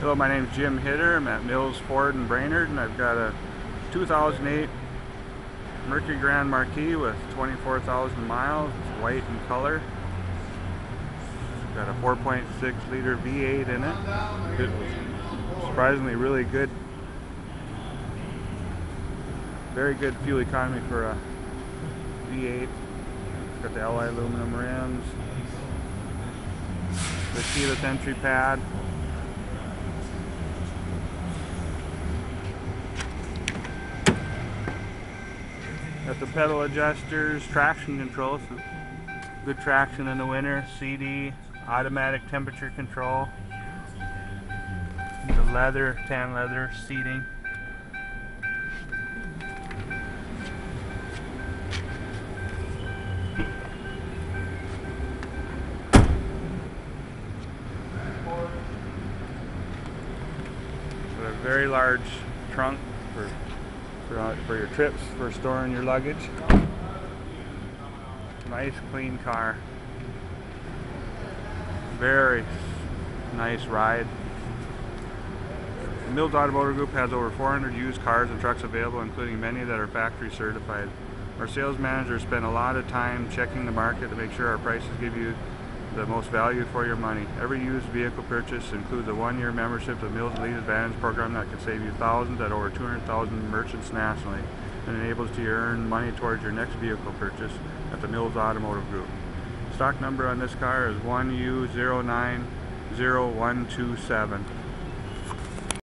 Hello, my name is Jim Hitter. I'm at Mills Ford in Brainerd, and I've got a 2008 Mercury Grand Marquis with 24,000 miles. It's white in color. It's got a 4.6 liter V8 in it. It was surprisingly really good. Very good fuel economy for a V8. It's got the alloy aluminum rims. The keyless entry pad. Got the pedal adjusters, traction control, so good traction in the winter, CD, automatic temperature control, the leather, tan leather seating. A very large trunk for for, uh, for your trips, for storing your luggage. Nice clean car. Very nice ride. The Mills Automotive Group has over 400 used cars and trucks available, including many that are factory certified. Our sales managers spend a lot of time checking the market to make sure our prices give you the most value for your money. Every used vehicle purchase includes a one-year membership to Mills Elite Advantage program that can save you thousands at over 200,000 merchants nationally and enables you to earn money towards your next vehicle purchase at the Mills Automotive Group. Stock number on this car is 1U090127.